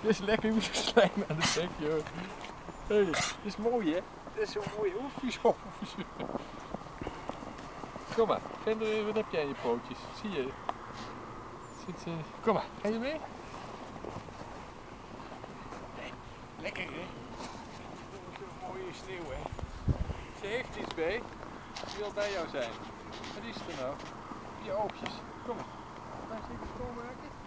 Dit is lekker hoe slijm aan de bek, joh. Hey, dit is mooi, hè? Dit is zo mooi. Oefjes, oefjes. Kom maar, wat heb jij in je pootjes? Zie je? Zit, eh, Kom maar, ga je mee? Nee, lekker, hè? Zo'n mooie sneeuw, hè? Ze heeft iets bij. Wil bij jou zijn. Wat is er nou? Je oogjes. Kom maar. Waar zit de schoolwerker?